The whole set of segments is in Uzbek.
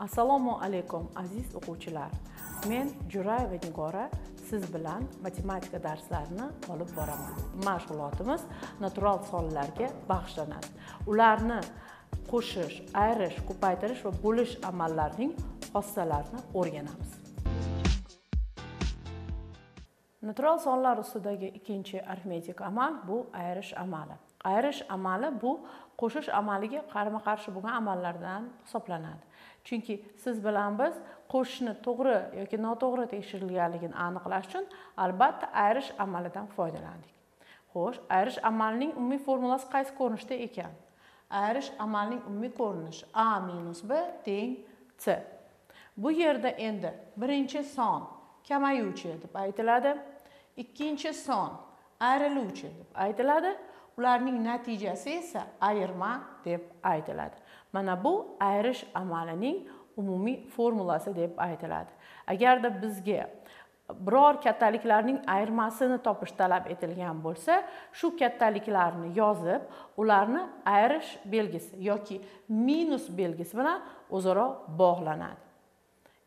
assalomu alaykum aziz o'quvchilar. Men jo'rayeva nigora siz bilan matematika darslarini olib boraman. Mashg'ulotimiz natural sonlarga bag'ishlanadi. Ularni qo'shish ayirish ko'paytirish va bo'lish amallarining xossalarini o'rganamiz. Natural sonlar ustidagi ikkinchi arifmetik amal bu ayirish amali. Ayirish amali bu qo'shish amaliga qarama qarshi bo'lgan amallardan hisoblanadi. Chunki siz bilan biz qo'shishni to'g'ri yoki noto'g'ri tekshirilganligini aniqlash uchun albatta ayirish amalidan foydalandik. Xo'sh ayirish amalining umumiy formulasi qaysi ko'rinishda ekan? Ayirish amalining umumiy ko'rinishi a minus b teng c. Bu yerda endi birinchi son kamayuvchi deb aytiladi. Ikkinchi son ayriluvchi deb aytiladi. Ularning natijasi esa ayirma deb aytiladi. Mana bu ayirish amalining umumiy formulasi deb aytiladi. Agarda bizga biror kattaliklarning ayirmasini topish talab etilgan bo'lsa shu kattaliklarni yozib ularni ayirish belgisi yoki minus belgisi bilan o'zaro bog'lanadi.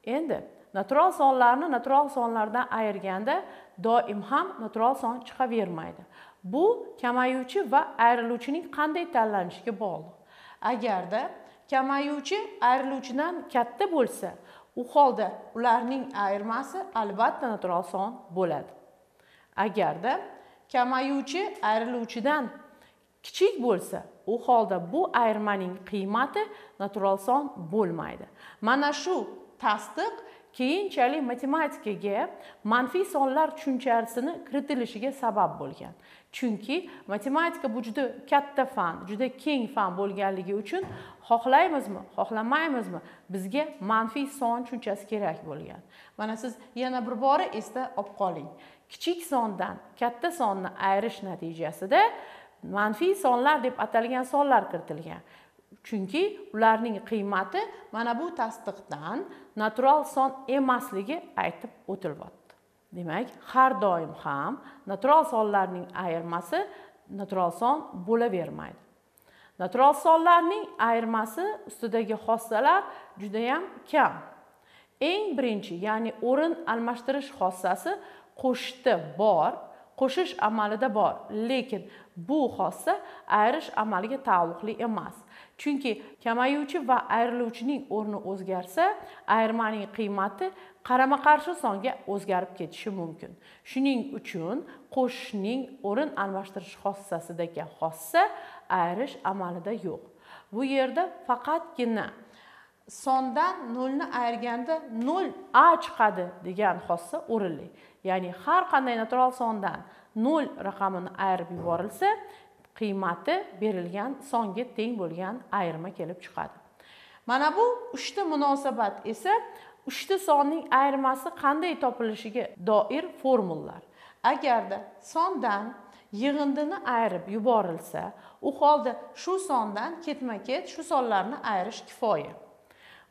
Endi natural sonlarni natural sonlardan ayirganda doim ham natural son chiqavermaydi. Bu kamayuvchi va ayriluvchining qanday tanlanishiga bog'liq. Agarda kamayuvchi ayriluvchidan katta bo'lsa u holda ularning ayirmasi albatta natural son bo'ladi. Agarda kamayuvchi ayriluvchidan kichik bo'lsa u holda bu ayirmaning qiymati natural son bo'lmaydi. Mana shu tasdiq keyinchalik matematikaga manfiy sonlar tushunchasini kiritilishiga sabab bo'lgan. Chunki matematika bu juda katta fan juda keng fan bo'lganligi uchun xohlaymizmi xohlamaymizmi bizga manfiy son tushunchasi kerak bo'lgan. Mana siz yana bir bora esda olib qoling. Kichik sondan katta sonni ayirish natijasida manfiy sonlar deb atalgan sonlar kiritilgan. Chunki ularning qiymati mana bu tasdiqdan natural son emasligi aytib o'tilyapti demak har doim ham natural sonlarning ayirmasi natural son bo'lavermaydi. Natural sonlarning ayirmasi ustidagi xossalar judayam kam. Eng birinchi ya'ni o'rin almashtirish xossasi qo'shishda bor qo'shish amalida bor. Lekin bu xossa ayirish amaliga taalluqli emas. Chunki kamayuvchi va ayriluvchining o'rni o'zgarsa ayirmaning qiymati qarama qarshi songa o'zgarib ketishi mumkin. Shuning uchun qo'shishning o'rin almashtirish xossasidagi xossa ayirish amalida yo'q. Bu yerda faqatgina sondan nolni ayirganda nol a chiqadi degan xossa o'rinli. Ya'ni har qanday natural sondan nol raqamini ayirib yuborilsa qiymati berilgan songa teng bo'lgan ayirma kelib chiqadi. Mana bu uchta munosabat esa uchta sonning ayirmasi qanday topilishiga doir formullar. Agarda sondan yig'indini ayirib yuborilsa u holda shu sondan ketma ket shu sonlarni ayirish kifoya.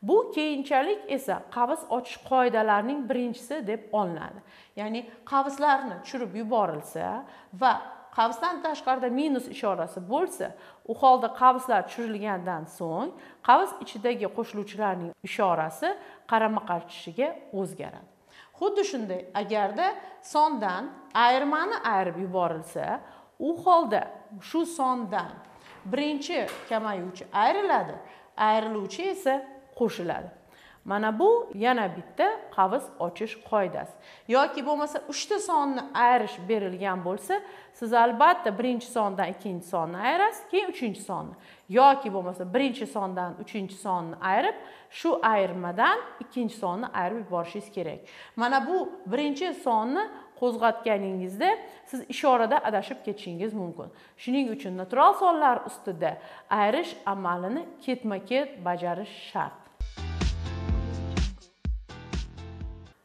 Bu keyinchalik esa qavs ochish qoidalarining birinchisi deb olinadi. Ya'ni qavslarni tushirib yuborilsa va qavsdan tashqarida minus ishorasi bo'lsa u holda qavslar tushirilgandan so'ng qavs ichidagi qo'shiluvchilarning ishorasi qarama qarshishiga o'zgaradi. Xuddi shunday agarda sondan ayirmani ayirib yuborilsa u holda shu sondan birinchi kamayuvchi ayriladi ayriluvchi esa qo'shiladi. Mana bu yana bitta qavs ochish qoidasi. Yoki bo'lmasa uchta sonni ayirish berilgan bo'lsa siz albatta birinchi sondan ikkinchi sonni ayirasiz keyin uchinchi sonni. Yoki bo'lmasa birinchi sondan uchinchi sonni ayirib shu ayirmadan ikkinchi sonni ayirib yuborishingiz kerak. Mana bu birinchi sonni qo'zg'atganingizda siz ishorada adashib ketishingiz mumkin. Shuning uchun natural sonlar ustida ayirish amalini ketma ket bajarish shart.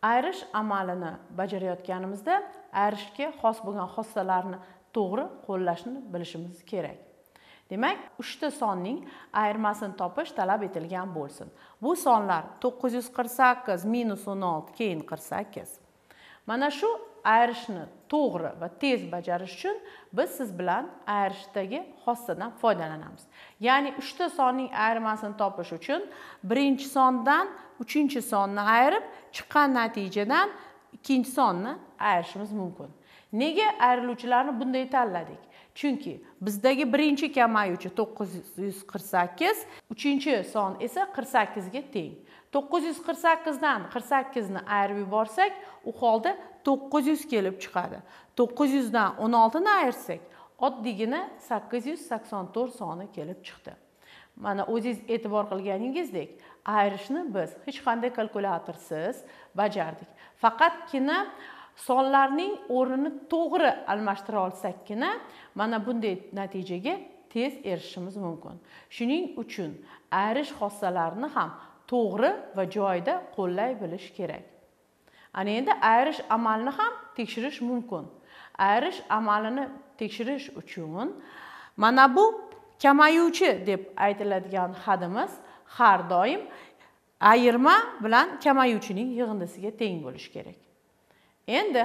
Ayirish amalini bajarayotganimizda ayirishga xos bo'lgan xossalarni to'g'ri qo'llashni bilishimiz kerak. Demak uchta sonning ayirmasini topish talab etilgan bo'lsin. Bu sonlar to'qqiz yuz qirq sakkiz minus o'n olti keyin qirq sakkiz. Mana shu ayirishni to'g'ri va tez bajarish uchun biz siz bilan ayirishdagi xossadan foydalanamiz. Ya'ni uchta sonning ayirmasini topish uchun birinchi sondan uchinchi sonni ayirib chiqqan natijadan ikkinchi sonni ayirishimiz mumkin. Nega ayriluvchilarni bunday tanladik? Chunki bizdagi birinchi kamayuvchi to'qqiz yuz qirq sakkiz uchinchi son esa qirq sakkizga teng. To'qqiz yuz qirq sakkizdan qirq sakkizni ayirib yuborsak u holda to'qqiz yuz kelib chiqadi. To'qqiz yuzdan o'n oltini ayirsak oddiygina sakkiz yuz sakson to'rt soni kelib chiqdi. Mana o'zingiz e'tibor qilganingizdek ayirishni biz hech qanday kalkulyatorsiz bajardik. Faqatgina sonlarning o'rnini to'g'ri almashtira olsakkina mana bunday natijaga tez erishishimiz mumkin. Shuning uchun ayirish xossalarini ham to'g'ri va joyida qo'llay bilish kerak. Ana endi ayirish amalini ham tekshirish mumkin. Ayirish amalini tekshirish uchun mana bu kamayuvchi deb aytiladigan hadimiz har doim ayirma bilan kamayuvchining yig'indisiga teng bo'lishi kerak. Endi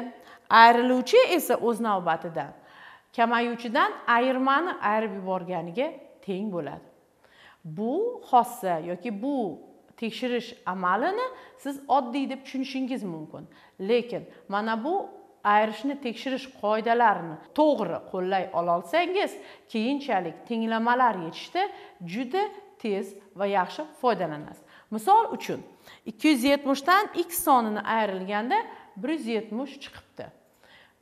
ayriluvchi esa o'z navbatida kamayuvchidan ayirmani ayirib yuborganiga teng bo'ladi. Bu xossa yoki bu tekshirish amalini siz oddiy deb tushunishingiz mumkin. Lekin mana bu ayirishni tekshirish qoidalarini to'g'ri qo'llay ololsangiz keyinchalik tenglamalar yechishda juda tez va yaxshi foydalanasiz. Misol uchun ikki yuz yetmishdan x sonini ayrilganda bir yuz yetmish chiqibdi.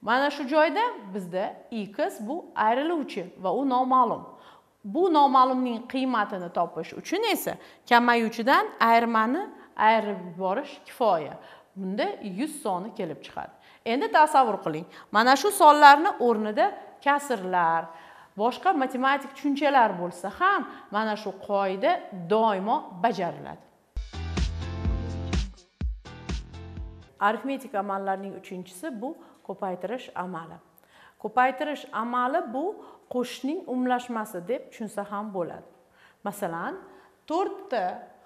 Mana shu joyda bizda x bu ayriluvchi va u noma'lum. Bu noma'lumning qiymatini topish uchun esa kamayuvchidan ayirmani ayirib yuborish kifoya. Bunda yuz soni kelib chiqadi. Endi tasavvur qiling mana shu sonlarni o'rnida kasrlar boshqa matematik tushunchalar bo'lsa ham mana shu qoida doimo bajariladi. Arifmetik amallarning uchinchisi bu ko'paytirish amali. Ko'paytirish amali bu qo'shishning umlashmasi deb tushunsa ham bo'ladi. Masalan to'rtta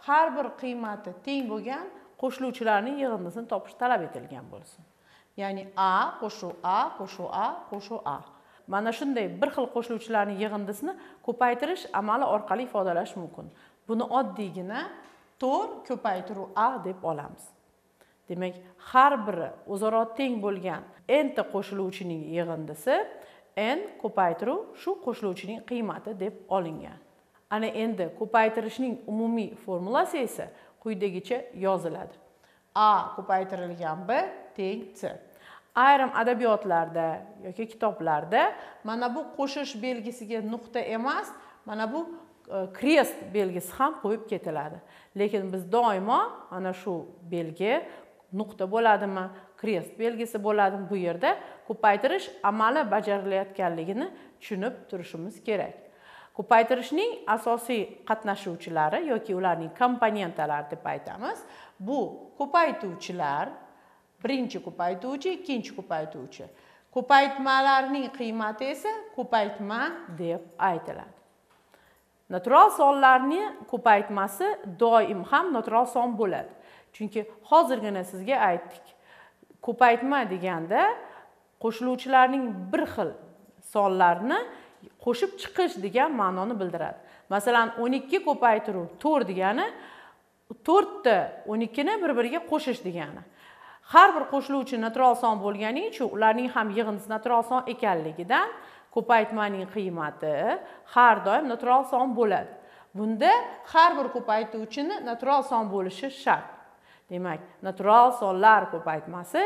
har bir qiymati teng bo'lgan qo'shiluvchilarning yig'indisini topish talab etilgan bo'lsin. Ya'ni a qo'shuv a qo'shuv a qo'shuv a. Mana shunday bir xil qo'shiluvchilarning yig'indisini ko'paytirish amali orqali ifodalash mumkin. Buni oddiygina to'r ko'paytiruv a deb olamiz. Demak har biri o'zaro teng bo'lgan nta qo'shiluvchining yig'indisi n ko'paytiruv shu qo'shiluvchining qiymati deb olingan. Ana endi ko'paytirishning umumiy formulasi esa quyidagicha yoziladi. A ko'paytirilgan b teng c. Ayrim adabiyotlarda yoki kitoblarda mana bu qo'shish belgisiga nuqta emas mana bu e, krest belgisi ham qo'yib ketiladi. Lekin biz doimo mana shu belgi nuqta bo'ladimi krest belgisi bo'ladimi bu yerda ko'paytirish amali bajarilayotganligini tushunib turishimiz kerak. Ko'paytirishning asosiy qatnashuvchilari yoki ularning komponentalari deb aytamiz. Bu ko'paytuvchilar birinchi ko'paytuvchi ikkinchi ko'paytuvchi. Ko'paytmalarning qiymati esa ko'paytma deb aytiladi. Natural sonlarni ko'paytmasi doim ham natural son bo'ladi. Chunki hozirgina sizga aytdik ko'paytma deganda qo'shiluvchilarning bir xil sonlarni qo'shib chiqish degan ma'noni bildiradi. Masalan o'n ikki ko'paytiruv to'rt degani to'rtta o'n ikkini bir biriga qo'shish degani. Har bir qo'shiluvchi natural son bo'lgani uchun ularning ham yig'indisi natural son ekanligidan ko'paytmaning qiymati har doim natural son bo'ladi. Bunda har bir ko'paytuvchini natural son bo'lishi shart. Demak natural sonlar ko'paytmasi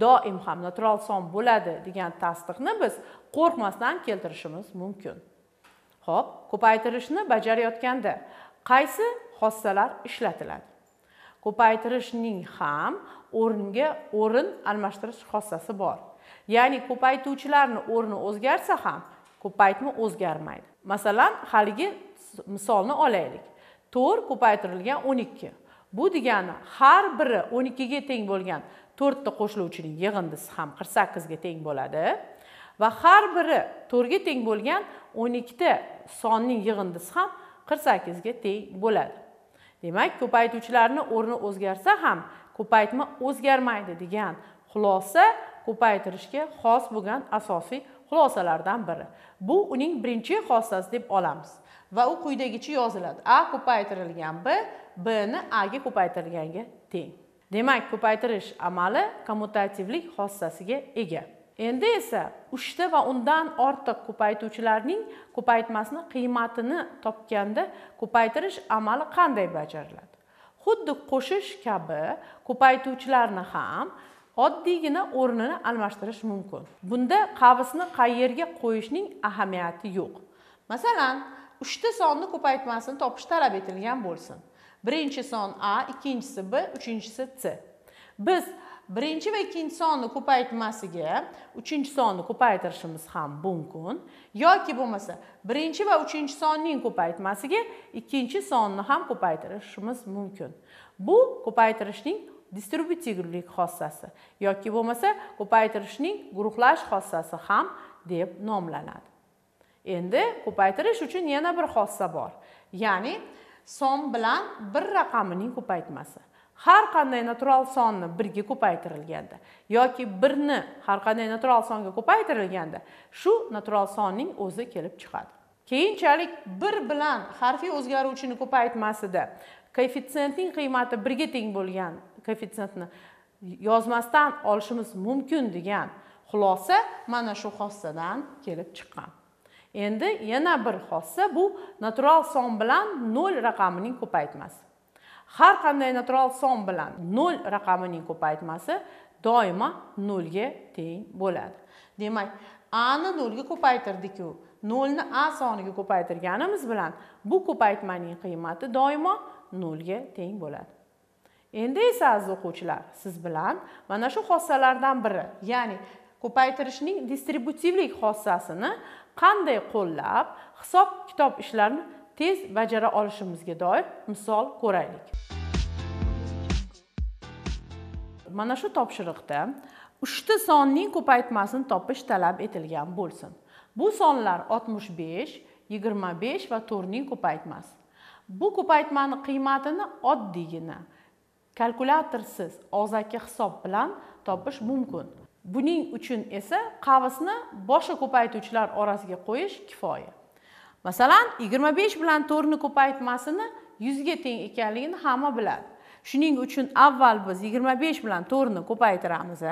doim ham natural son bo'ladi degan tasdiqni biz qo'rqmasdan keltirishimiz mumkin. Ho'p ko'paytirishni bajarayotganda qaysi xossalar ishlatiladi? Ko'paytirishning ham o'ringa o'rin almashtirish xossasi bor. Ya'ni ko'paytuvchilarni o'rni o'zgarsa ham ko'paytma o'zgarmaydi. Masalan haligi misolni olaylik. To'rt ko'paytirilgan o'n ikki. Bu degani har biri 12 ga teng bo'lgan to'rtta qo'shiluvchining yig'indisi ham 48 ga teng bo'ladi va har biri to'rtga teng bo'lgan 12 ta sonning yig'indisi ham 48 ga teng bo'ladi. Demak ko'paytuvchilarni o'rni o'zgarsa ham ko'paytma o'zgarmaydi degan xulosa ko'paytirishga xos bo'lgan asosiy xulosalardan biri. Bu uning birinchi xossasi deb olamiz. Va u quyidagicha yoziladi. A ko'paytirilgan b b ni a ga ko'paytirilganga teng. Demak ko'paytirish amali kommutativlik xossasiga ega. Endi esa uchta va undan ortiq ko'paytuvchilarning ko'paytmasini qiymatini topganda ko'paytirish amali qanday bajariladi? Xuddi qo'shish kabi ko'paytuvchilarni ham oddiygina o'rnini almashtirish mumkin. Bunda qavsni qayerga qo'yishning ahamiyati yo'q. Masalan uchta sonni ko'paytmasini topish talab etilgan bo'lsin. Birinchi son a ikkinchisi b uchinchisi c. Biz birinchi va ikkinchi sonni ko'paytmasiga uchinchi sonni ko'paytirishimiz ham mumkin yoki bo'lmasa birinchi va uchinchi sonning ko'paytmasiga ikkinchi sonni ham ko'paytirishimiz mumkin. Bu ko'paytirishning distributivlik xossasi yoki bo'lmasa ko'paytirishning guruhlash xossasi ham deb nomlanadi. Endi ko'paytirish uchun yana bir xossa bor. Ya'ni son bilan bir raqamining ko'paytmasi. Har qanday natural sonni birga ko'paytirilganda yoki birni har qanday natural songa ko'paytirilganda shu natural sonning o'zi kelib chiqadi. Keyinchalik bir bilan harfiy o'zgaruvchini ko'paytmasida koeffitsiyentning qiymati birga teng bo'lgan koeffitsiyentni yozmasdan olishimiz mumkin degan xulosa mana shu xossadan kelib chiqqan. Endi yana bir xossa bu natural son bilan nol raqamining ko'paytmasi. Har qanday natural son bilan nol raqamining ko'paytmasi doimo nolga teng bo'ladi. Demak ani nolga ko'paytirdiku nolni a soniga ko'paytirganimiz bilan bu ko'paytmaning qiymati doimo nolga teng bo'ladi. Endi esa aziz o'quvchilar siz bilan mana shu xossalardan biri ya'ni ko'paytirishning distributivlik xossasini qanday qo'llab hisob kitob ishlarini tez bajara olishimizga doir misol ko'raylik. Mana shu topshiriqda uchta sonning ko'paytmasini topish talab etilgan bo'lsin. Bu sonlar 65, 25 va 4 ning ko'paytmasi. Bu ko'paytmani qiymatini oddiygina kalkulyatorsiz og'zaki hisob bilan topish mumkin. Buning uchun esa qavsni boshqa ko'paytuvchilar orasiga qo'yish kifoya. Masalan yigirma besh bilan to'rtni ko'paytmasini yuzga teng ekanligini hamma biladi. Shuning uchun avval biz yigirma besh bilan to'rtni ko'paytiramiz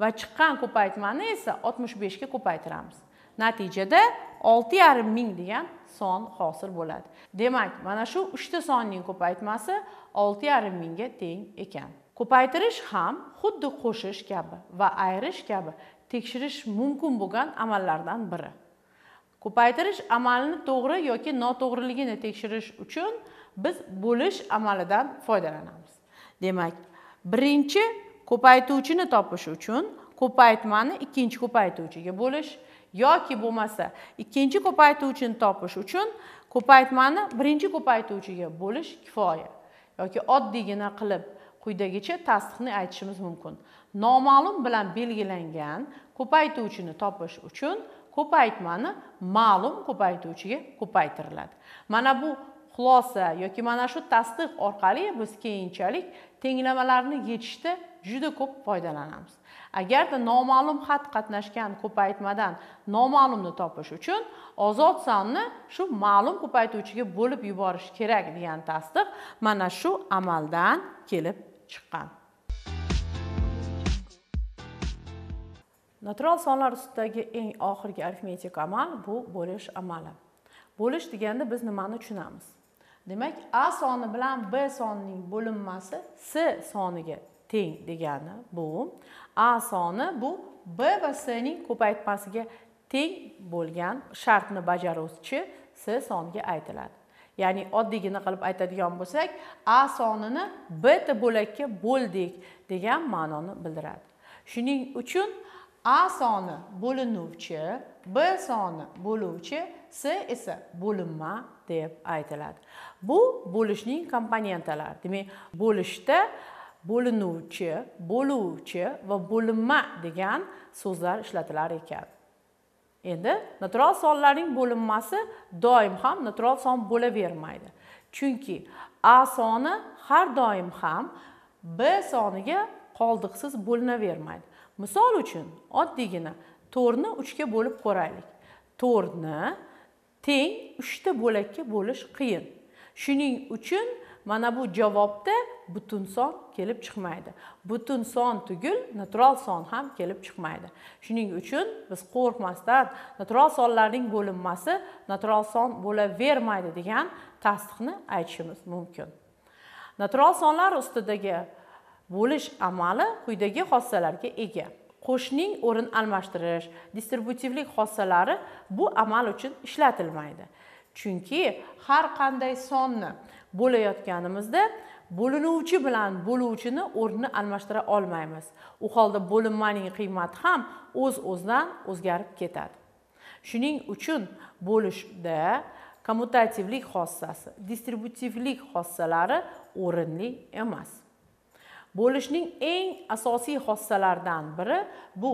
va chiqqan ko'paytmani esa oltmish beshga ko'paytiramiz. Natijada olti yarim ming degan son hosil bo'ladi. Demak mana shu uchta sonning ko'paytmasi olti yarim mingga teng ekan. Ko'paytirish ham xuddi qo'shish kabi va ayirish kabi tekshirish mumkin bo'lgan amallardan biri. Ko'paytirish amalini to'g'ri yoki noto'g'riligini tekshirish uchun biz bo'lish amalidan foydalanamiz. Demak birinchi ko'paytuvchini topish uchun ko'paytmani ikkinchi ko'paytuvchiga bo'lish yoki bo'lmasa ikkinchi ko'paytuvchini topish uchun ko'paytmani birinchi ko'paytuvchiga bo'lish kifoya yoki oddiygina qilib quyidagicha tasdiqni aytishimiz mumkin. Noma'lum bilan belgilangan ko'paytuvchini topish uchun ko'paytmani ma'lum ko'paytuvchiga ko'paytiriladi. Mana bu xulosa yoki mana shu tasdiq orqali biz keyinchalik tenglamalarni yechishda juda ko'p foydalanamiz. Agarda noma'lum xat qatnashgan ko'paytmadan noma'lumni topish uchun ozod sonni shu ma'lum ko'paytuvchiga bo'lib yuborish kerak degan tasdiq mana shu amaldan kelib chiqqan. Natural sonlar ustidagi eng oxirgi arifmetik amal bu bo'lish amali. Bo'lish deganda biz nimani tushunamiz? Demak a soni bilan b sonining bo'linmasi s soniga teng degani bu. A soni bu b va s ning ko'paytmasiga teng bo'lgan shartni bajaruvchi s soniga aytiladi. Ya'ni oddiygina qilib aytadigan bo'lsak a sonini beta bo'lakka bo'ldik degan ma'noni bildiradi. Shuning uchun a soni bo'linuvchi b soni bo'luvchi s esa bo'linma deb aytiladi. Bu bo'lishning komponentalari. Demak bo'lishda bo'linuvchi bo'luvchi va bo'linma degan so'zlar ishlatilar ekan. Endi natural sonlarning bo'linmasi doim ham natural son bo'lavermaydi. Chunki a soni har doim ham b soniga qoldiqsiz bo'linavermaydi. Misol uchun oddiygina to'rtni uchga bo'lib ko'raylik. To'rtni teng uchta bo'lakka bo'lish qiyin. Shuning uchun mana bu javobda butun son kelib chiqmaydi. Butun son tugul natural son ham kelib chiqmaydi. Shuning uchun biz qo'rqmasdan natural sonlarning bo'linmasi natural son bo'lavermaydi degan tasdiqni aytishimiz mumkin. Natural sonlar ustidagi bo'lish amali quyidagi xossalarga ega. Qo'shning o'rin almashtirish distributivlik xossalari bu amal uchun ishlatilmaydi. Chunki har qanday sonni bo'layotganimizda bo'linuvchi bilan bo'luvchini o'rnini almashtira olmaymiz. U holda bo'linmaning qiymati ham o'z o'zidan o'zgarib ketadi. Shuning uchun bo'lishda kommutativlik xossasi distributivlik xossalari o'rinli emas. Bo'lishning eng asosiy xossalaridan biri bu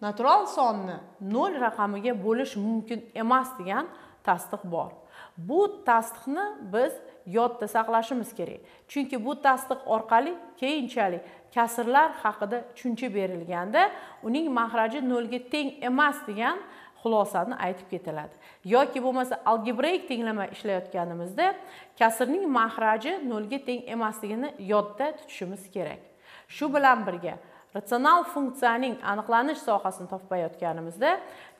natural sonni nol raqamiga bo'lish mumkin emas degan tasdiq bor. Bu tasdiqni biz yodda saqlashimiz kerak. Chunki bu tasdiq orqali keyinchalik kasrlar haqida tushuncha berilganda uning mahraji nolga teng emas degan xulosani aytib ketiladi. Yoki bo'lmasa algebraik tenglama ishlayotganimizda kasrning mahraji nolga teng emasligini yodda tutishimiz kerak. Shu bilan birga ratsional funksiyaning aniqlanish sohasini topayotganimizda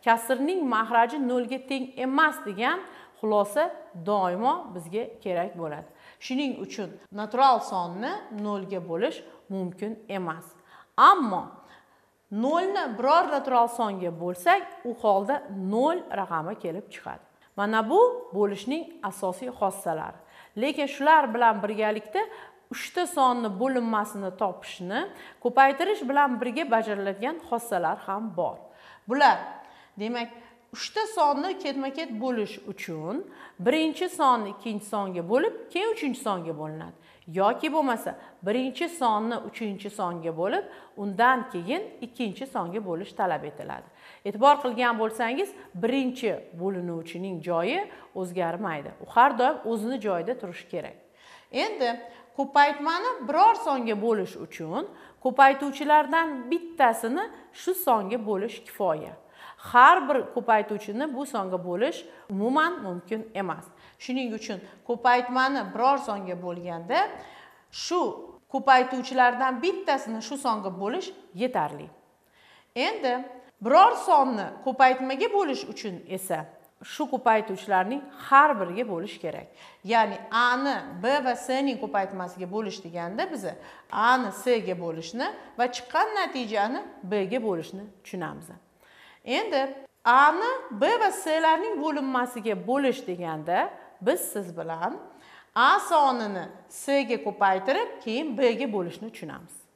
kasrning mahraji nolga teng emas degan xulosa doimo bizga kerak bo'ladi. Shuning uchun natural sonni nolga bo'lish mumkin emas. Ammo nolni biror natural songa bo'lsak u holda nol raqami kelib chiqadi. Mana bu bo'lishning asosiy xossalari lekin shular bilan birgalikda uchta sonni bo'linmasini topishni ko'paytirish bilan birga bajariladigan xossalar ham bor. Bular demak uchta sonni ketma ket bo'lish uchun birinchi sonni ikkinchi songa bo'lib keyin uchinchi songa bo'linadi. Yoki bo'lmasa birinchi sonni uchinchi songa bo'lib undan keyin ikkinchi songa bo'lish talab etiladi. E'tibor qilgan bo'lsangiz birinchi bo'linuvchining joyi o'zgarmaydi. U har doim o'zini joyida turishi kerak. Endi ko'paytmani biror songa bo'lish uchun ko'paytuvchilardan bittasini shu songa bo'lish kifoya. Har bir ko'paytuvchini bu songa bo'lish umuman mumkin emas. Shuning uchun ko'paytmani biror songa bo'lganda shu ko'paytuvchilardan bittasini shu songa bo'lish yetarli. Endi biror sonni ko'paytmaga bo'lish uchun esa shu ko'paytuvchilarning har biriga bo'lish kerak. Ya'ni a ni b va c ning ko'paytmasiga bo'lish deganda biza a ni c ga bo'lishni va chiqqan natijani b ga bo'lishni tushunamiz. Endi a ni b va c larning bo'linmasiga bo'lish deganda biz siz bilan a sonini c ga ko'paytirib keyin b ga bo'lishni tushunamiz.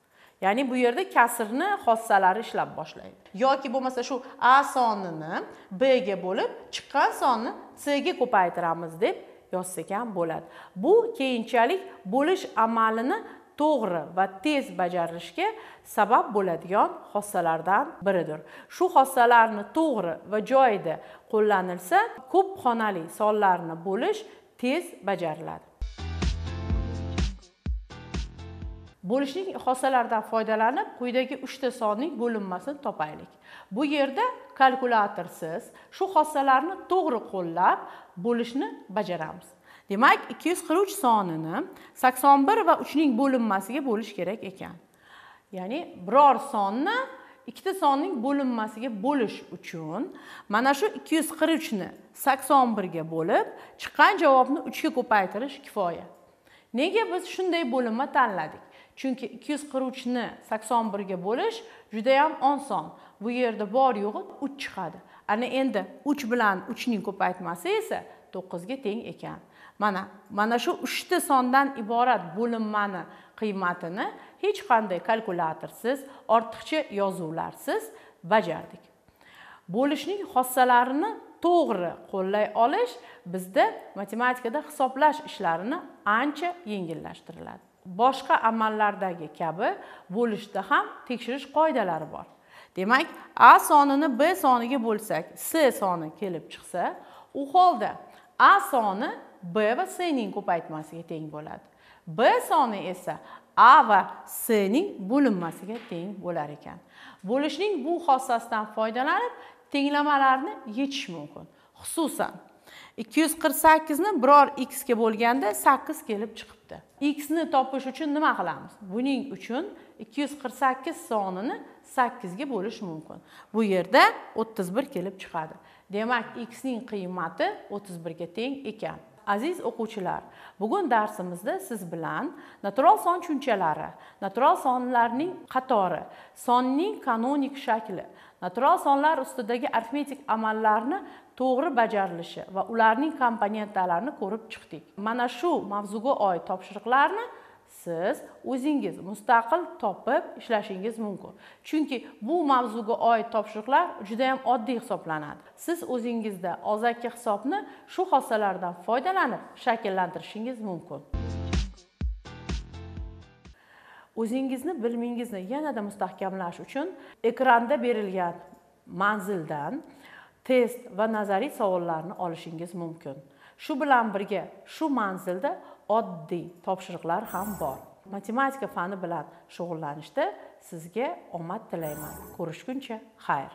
Ya'ni bu yerda kasrni xossalari ishlab boshlaydi. Yoki bo'lmasa shu a sonini b ga bo'lib chiqqan sonni c ga ko'paytiramiz deb yozsak ham bo'ladi. Bu keyinchalik bo'lish amalini to'g'ri va tez bajarilishga sabab bo'ladigan xossalardan biridir. Shu xossalarni to'g'ri va joyida qo'llanilsa ko'p xonali sonlarni bo'lish tez bajariladi. Bo'lishning xossalaridan foydalanib quyidagi uchta sonning bo'linmasini topaylik. Bu yerda kalkulyatorsiz shu xossalarni to'g'ri qo'llab bo'lishni bajaramiz. Demak ikki yuz qirq uch sonini 81 va 3 ning bo'linmasiga bo'lish kerak ekan. Ya'ni biror sonni ikkita sonning bo'linmasiga bo'lish uchun mana shu 243 ni 81 ga bo'lib chiqqan javobni 3 ga ko'paytirish kifoya. Nega biz shunday bo'linma tanladik? Chunki 243 ni 81 ga bo'lish juda ham oson. Bu yerda bor yo'g'i 3 chiqadi. Ana endi 3 bilan 3 ning ko'paytmasi esa 9 ga teng ekan. Mana mana shu 3 ta sondan iborat bo'linmani qiymatini hech qanday kalkulyatorsiz ortiqcha yozuvlarsiz bajardik. Bo'lishning xossalarini to'g'ri qo'llay olish bizda matematikada hisoblash ishlarini ancha yengillashtiriladi. Boshqa amallardagi kabi bo'lishda ham tekshirish qoidalari bor. Demak a sonini b soniga bo'lsak c soni kelib chiqsa u holda a soni b va c ning ko'paytmasiga teng bo'ladi. B soni esa a va c ning bo'linmasiga teng bo'lar ekan. Bo'lishning bu xossasidan foydalanib tenglamalarni yechish mumkin. Xususan 248 ni biror x ga bo'lganda 8 kelib chiqib x ni topish uchun nima qilamiz? Buning uchun 248 sonini 8 ga bo'lish mumkin. Bu yerda 31 kelib chiqadi. Demak x ning qiymati 31 ga teng ekan. Aziz o'quvchilar bugun darsimizda siz bilan natural son tushunchalari natural sonlarning qatori sonning kanonik shakli natural sonlar ustidagi arifmetik amallarni to'g'ri bajarilishi va ularning komponentalarini ko'rib chiqdik. Mana shu mavzuga oid topshiriqlarni siz o'zingiz mustaqil topib ishlashingiz mumkin. Chunki bu mavzuga oid topshiriqlar juda yam oddiy hisoblanadi. Siz o'zingizda og'zaki hisobni shu xossalardan foydalanib shakllantirishingiz mumkin. O'zingizni bilmingizni yanada mustahkamlash uchun ekranda berilgan manzildan test va nazariy savollarni olishingiz mumkin. Shu bilan birga shu manzilda oddiy topshiriqlar ham bor. Matematika fani bilan shug'ullanishda sizga omad tilayman. Ko'rishguncha xayr.